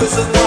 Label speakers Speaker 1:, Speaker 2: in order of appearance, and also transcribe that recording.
Speaker 1: this is